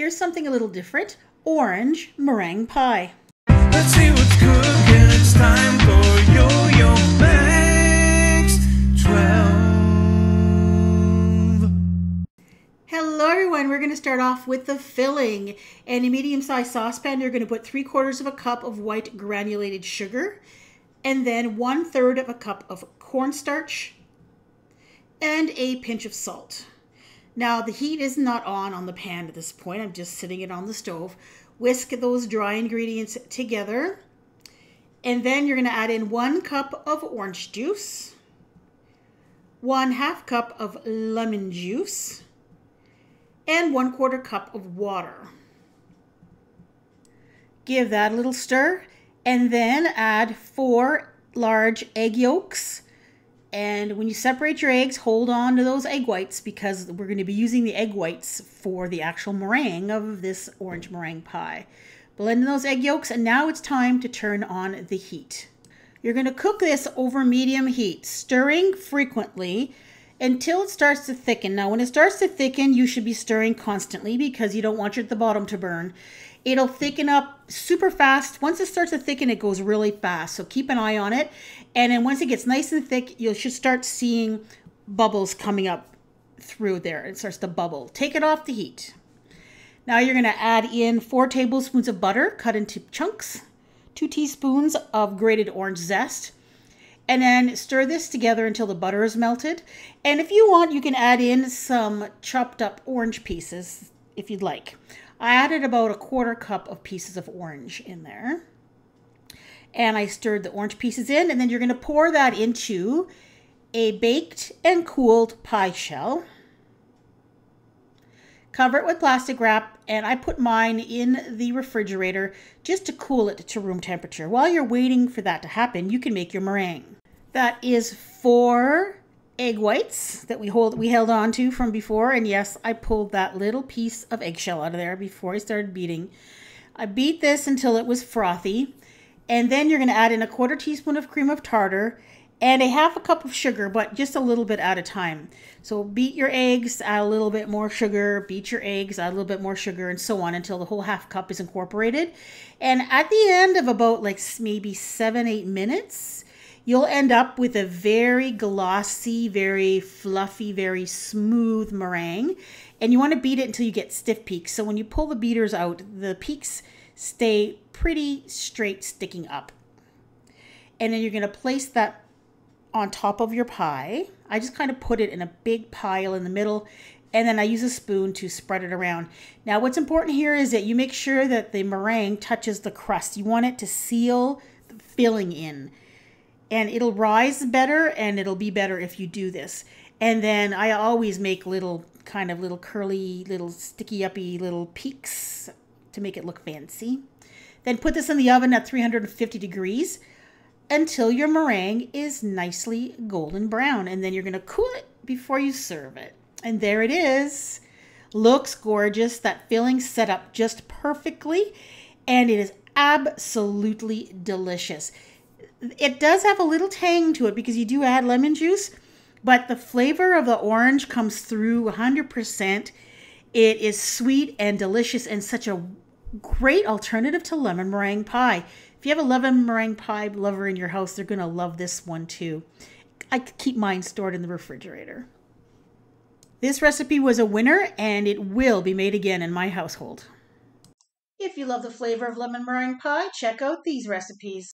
here's something a little different orange meringue pie. Let's see what's cooking. It's time for Yo-Yo Max 12. Hello everyone, we're going to start off with the filling. In a medium-sized saucepan, you're going to put 3 quarters of a cup of white granulated sugar and then one third of a cup of cornstarch and a pinch of salt. Now the heat is not on on the pan at this point. I'm just sitting it on the stove. Whisk those dry ingredients together. And then you're going to add in one cup of orange juice, one half cup of lemon juice, and one quarter cup of water. Give that a little stir and then add four large egg yolks and when you separate your eggs, hold on to those egg whites because we're going to be using the egg whites for the actual meringue of this orange meringue pie. Blend in those egg yolks, and now it's time to turn on the heat. You're going to cook this over medium heat, stirring frequently until it starts to thicken. Now, when it starts to thicken, you should be stirring constantly because you don't want your the bottom to burn. It'll thicken up super fast. Once it starts to thicken, it goes really fast. So keep an eye on it. And then once it gets nice and thick, you should start seeing bubbles coming up through there. It starts to bubble. Take it off the heat. Now you're going to add in four tablespoons of butter cut into chunks, two teaspoons of grated orange zest, and then stir this together until the butter is melted. And if you want, you can add in some chopped up orange pieces if you'd like. I added about a quarter cup of pieces of orange in there. And I stirred the orange pieces in, and then you're going to pour that into a baked and cooled pie shell. Cover it with plastic wrap, and I put mine in the refrigerator just to cool it to room temperature. While you're waiting for that to happen, you can make your meringue. That is four egg whites that we hold we held on to from before. And yes I pulled that little piece of eggshell out of there before I started beating. I beat this until it was frothy. And then you're going to add in a quarter teaspoon of cream of tartar and a half a cup of sugar but just a little bit at a time. So beat your eggs add a little bit more sugar beat your eggs add a little bit more sugar and so on until the whole half cup is incorporated. And at the end of about like maybe seven eight minutes you'll end up with a very glossy, very fluffy, very smooth meringue. And you want to beat it until you get stiff peaks. So when you pull the beaters out, the peaks stay pretty straight sticking up. And then you're going to place that on top of your pie. I just kind of put it in a big pile in the middle and then I use a spoon to spread it around. Now what's important here is that you make sure that the meringue touches the crust. You want it to seal the filling in and it'll rise better and it'll be better if you do this. And then I always make little kind of little curly, little sticky uppy little peaks to make it look fancy. Then put this in the oven at 350 degrees until your meringue is nicely golden brown. And then you're going to cool it before you serve it. And there it is. Looks gorgeous. That filling set up just perfectly. And it is absolutely delicious it does have a little tang to it because you do add lemon juice, but the flavor of the orange comes through 100%. It is sweet and delicious and such a great alternative to lemon meringue pie. If you have a lemon meringue pie lover in your house, they're going to love this one too. I keep mine stored in the refrigerator. This recipe was a winner and it will be made again in my household. If you love the flavor of lemon meringue pie, check out these recipes.